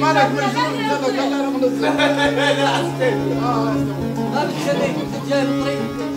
مالك مجنون لا لا لا لا لا لا لا لا لا لا لا لا لا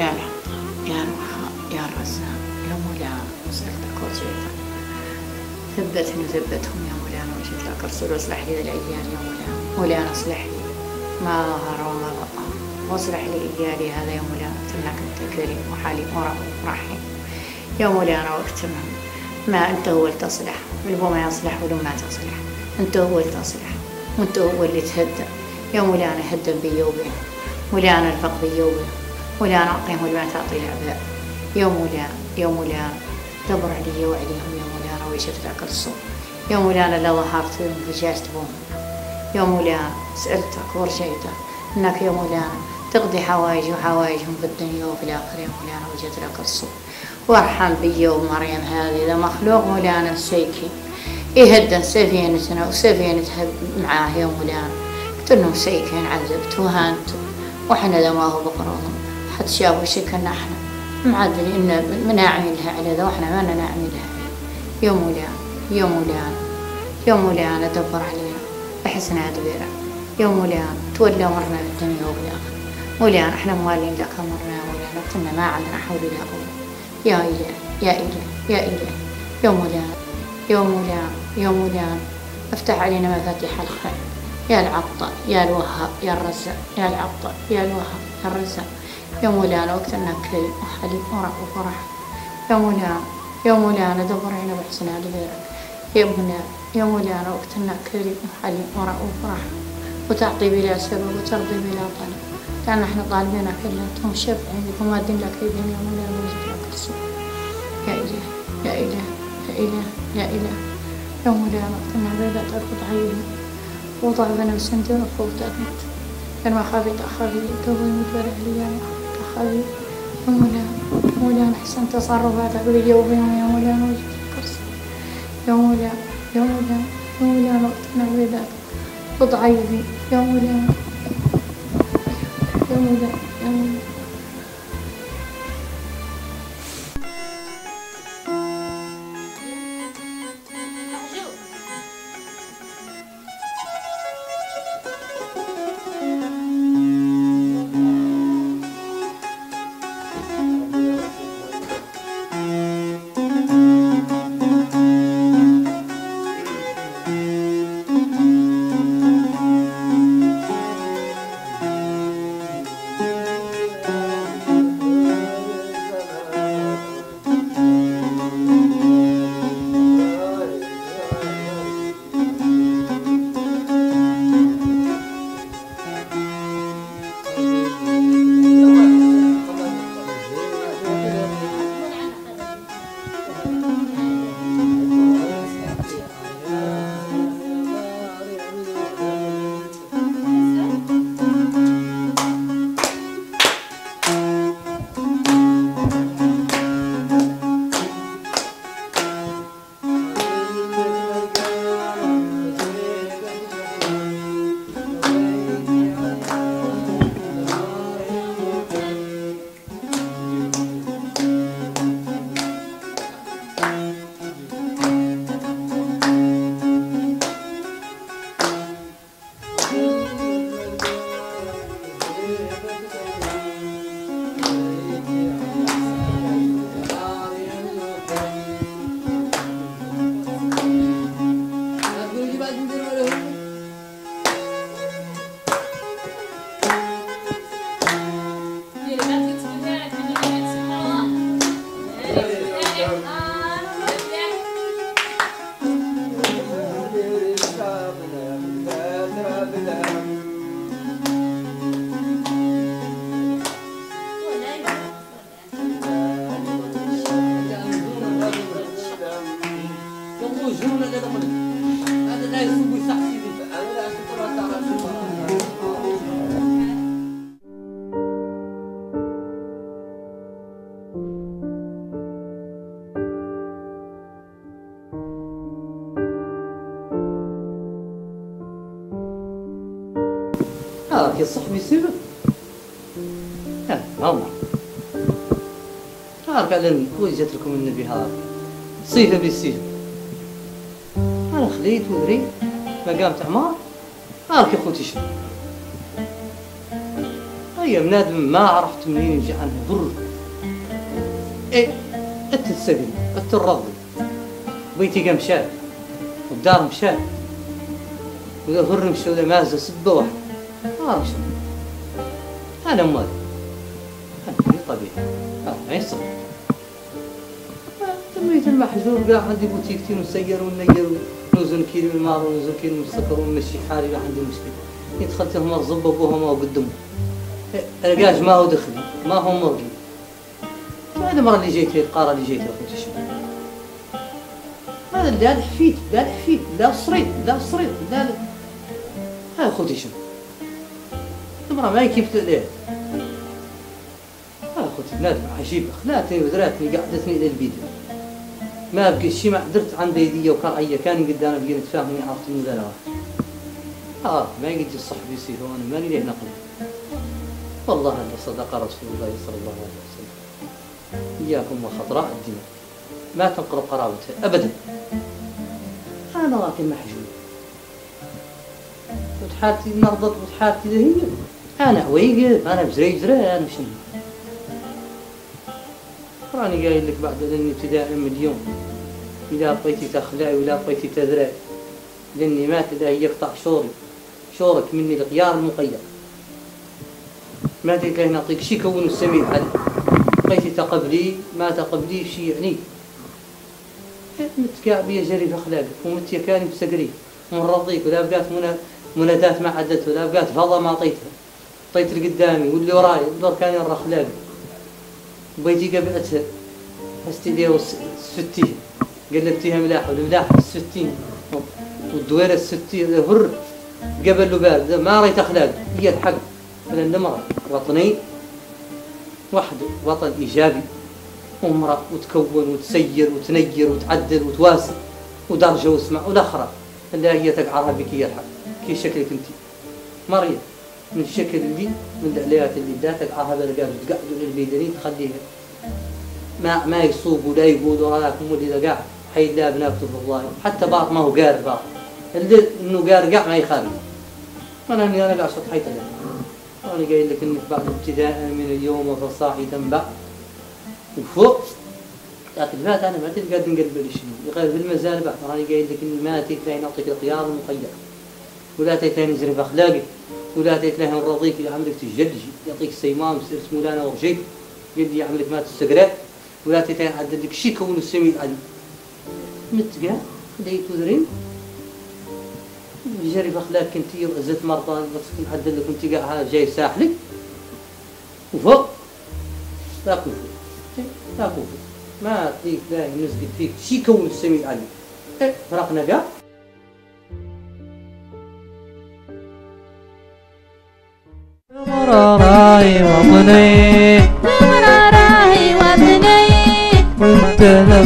يا العطاء يا الوهاب يا الرزاق يا مولانا وسألتك وجيتك ثبتني وثبتهم يا مولانا وجيت لك ارسل وأصلح لي ذي العيال يا مولانا. مولانا أصلح لي. ما ظهر وما بطن وأصلح لي عيالي هذا يا مولانا. إنك أنت كريم وحليم ورؤوف رحيم. يا مولانا واكتمهم ما أنت هو اللي تصلح. والبو ما يصلح ولو ما تصلح. أنت هو اللي تصلح. وأنت هو اللي تهدى يا مولانا هدم بي وبين مولانا الفق بي وبين مولانا اعطيهم ولا تعطي العباء. يا مولانا يا مولانا دبر علي وعليهم يا مولانا ويشفت لك الصوم. يا مولانا لا ظهرت رجعت بهم يا مولانا سألتك ورجيتك إنك يا مولانا تقضي حوائجي وحوائجهم في الدنيا وفي الآخرة. يا مولانا وجدت لك الصوم. وارحم بي ومريم هذه. إذا مخلوق مولانا السيكي يهدن سفينتنا وسفينة معاه. يا مولانا قلت لهم سيكين عذبت وهانتوا وحنا ذا ما هو بقرهم حد شافوا شكلنا إحنا. معدل إن مناعمين لها على ذا وإحنا ما ناعمين لها. عليه يا مولانا يا مولانا يا مولانا دبر علينا احسن عدبيرا يا مولانا تولى مرنا في الدنيا وبالآخرة مولانا إحنا موالين لك مرنا يا مولانا كنا ما عندنا حول ولا قوة. يا إله يا إله يا إله يا مولانا يا مولانا يا مولانا افتح علينا مفاتيح الخير. يا العطاء يا الوهاب يا الرزاق يا العطاء يا الوهاب يا الرزاق. يا مولانا وقتنا كريم وحليم ورحمة ورحمة يا مولانا يا مولانا دبر علينا بحسن غيرك يا مولانا يا مولانا وقتنا كريم وحليم ورحمة ورحمة وتعطي بلا سبب وترضي بلا طلب. كان إحنا طالبينك الا أنتم شفعين وما دين لك يا مولانا ويجب لك الصبر يا إله يا إله يا إله يا إله. يا مولانا وقتنا بلا ترفض عيني. وضع بنا بسندين وفوق تأمت. كان ما خافيت أخافي توبي مدبر علي يا أخافي يا مولانا مولانا أحسن تصرفاتك بي وبينهم يا مولانا وجهك الكرسي يا مولانا يا مولانا يا مولانا وقتنا بلا خذ عيبي يا مولانا يا مولانا. Yeah. عارف على وجهت لكم النبي هذا. صيفة بالسيف أنا خليت ودري مقام عمار عارف يا خوتي شنو؟ هيا بنادم ما عرفت منين يجي عنه ضر إيه أنت السبيل أنت الرضي بيتي قام شاب والدار مشاب. وإذا ضر مشى ولا مازة سبة واحد. ما أعرف شنو أنا مالي هذا طبيعي. هذا ما يصير. تميت المحجور قاع عندي بوتيكتين وسير ونير ونوزن كيلو من المار ونوزن كيلو من السكر ونمشي حالي ما عندي مشكلة دخلت لهم الزبة ابوها ما قدمه القاش ما هو دخلي ما هو مرقي هذا المرة اللي جيت القارة اللي جيت اخوتي هذا لا حفيت لا حفيت لا صريت لا صريت لا هذا اخوتي شنو المرة ما كيف ليه هذا اخوتي بنادم عجيب خلاتني وزراتني قعدتني إلى الفيديو ما بقي شي ما قدرت عندي يديه وكرعيه كان قدامي بقي نتفاهم عرفت من ذا آه ما يقدر الصح بيصير وأنا ماني ليه نقل والله هذا صدق رسول الله صلى الله عليه وسلم. إياكم وخضراء الدماء ما تنقرب قرابتها أبدا. أنا لكن محجوب. وتحالتي نرضت وتحالتي هي أنا ويقف أنا بزري بزري أنا شنو راني قايل لك بعد لأني ابتداء من اليوم. إذا بقيتي تخلعي ولا بقيتي تذرعي. لأني مات إذا يقطع شوري شورك مني الغيار المقيد. ما تلقاه نعطيك شي كون السميع علي بقيتي تقبلي ما تقبلي شي يعني. متكعب يا جري في أخلاقك. ومت كاني بسقري. ومرضيك. ولا بقات منا منادات ما عدت. ولا بقات فضا ما عطيتها طيت لقدامي. واللي وراي. كان يرى اخلاقي بيتي قبلتها حستي ليه الستين قلبتيها ملاح والملاح الستين. والدويرة الستين هر قبل له بارد ما ريت أخلاق هي الحق. لأن المرأة وطني واحد وطن إيجابي. أمرأة وتكون وتسير وتنير وتعدل وتواسي ودرجة واسمع والاخرى اللي هي تقعرها بك هي الحق. كي شكلك أنت. مريم من الشكل اللي من العليات اللي دا تقعرها بالقاعد تقعدوا للميدانين تخليها. ما ما يصوب ولا يقول وراكم واللي قاعد حي لا بنكتب الله. حتى بعض ما هو قارب بعض. اللي إنه قارقع ما يخالف. أنا اني أنا قاعد سطحيت له أنا قايل لك إنك بعد ابتداء من اليوم فصاحي تنبع وفوق. لكن فات أنا ما تلقى تنقلب لي شيء. غير بالمزال بعد أنا قايل لك ان ما تيت نعطيك الخيار المقيد. ولا تيت نزري في اخلاقك ولا تيت له نرضيك عملك تجدجي يعطيك سيمام سيرس مولانا ورجيت قد يعملك ما تستقرأ ولا تيت عدد لك شي كون السميد علي متقى خليت وذرين جري في اخلاق كنتي وعزت مرضى بس نعدل لك انت قاعد جاي ساحلك. وفوق. لا كفو لا كفو ما تليك لا نزقد فيك. شي كون السميع علي. إيه فرقنا قا رأي وطني.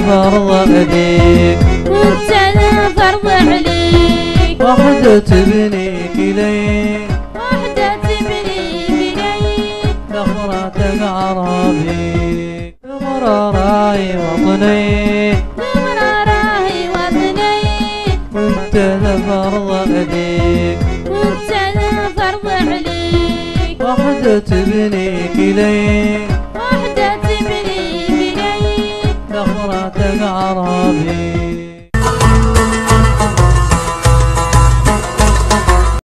لفرض عليك وانت الفرض عليك وحدة تبنيك إليك. وحدة تبنيك إليك. نخرتك عربيك راي وطني راهي وطني وانت لفرض عليك وانت الفرض عليك وحدة تبنيك إليك. وحدة